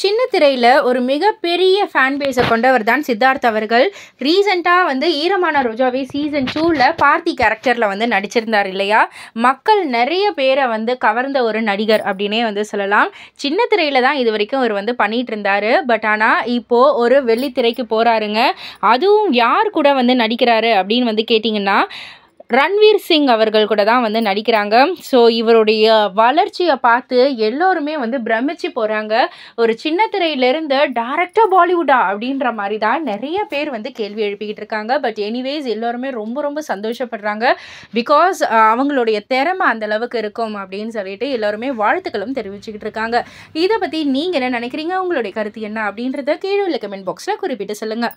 சின்ன திரையில் ஒரு மிகப்பெரிய ஃபேன் பேஸை கொண்டவர் தான் சித்தார்த் அவர்கள். ரீசெண்டாக வந்து ஈரமான ரோஜாவே சீசன் டூவில் பார்த்தி கேரக்டரில் வந்து நடிச்சிருந்தார் இல்லையா? மக்கள் நிறைய பேரை வந்து கவர்ந்த ஒரு நடிகர் அப்படின்னே வந்து சொல்லலாம். சின்ன திரையில் தான் இது வரைக்கும் அவர் வந்து பண்ணிகிட்டு இருந்தார். பட் ஆனால் இப்போது ஒரு வெள்ளித்திரைக்கு போகிறாருங்க அதுவும் யார் கூட வந்து நடிக்கிறாரு அப்படின்னு வந்து கேட்டிங்கன்னா ரன்வீர் சிங் அவர்கள் கூட தான் வந்து நடிக்கிறாங்க. ஸோ இவருடைய வளர்ச்சியை பார்த்து எல்லோருமே வந்து பிரமிச்சு போகிறாங்க ஒரு சின்ன திரையிலேருந்து டேரக்டாக பாலிவுட்டா அப்படின்ற மாதிரி தான் நிறைய பேர் வந்து கேள்வி எழுப்பிக்கிட்டு இருக்காங்க. பட் எனிவேஸ் எல்லோருமே ரொம்ப ரொம்ப சந்தோஷப்படுறாங்க. பிகாஸ் அவங்களுடைய திறமை அந்த அளவுக்கு இருக்கும் அப்படின்னு சொல்லிட்டு எல்லோருமே வாழ்த்துக்களும் தெரிவிச்சுக்கிட்டு இருக்காங்க. இதை பற்றி நீங்கள் என்ன நினைக்கிறீங்க? உங்களுடைய கருத்து என்ன அப்படின்றத கீழே உள்ள கமெண்ட் பாக்ஸில் குறிப்பிட்டு சொல்லுங்கள்